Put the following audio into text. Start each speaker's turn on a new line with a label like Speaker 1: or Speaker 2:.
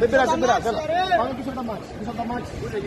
Speaker 1: Segera, segera, segera. Panggil bisa tamat, bisa tamat. Udah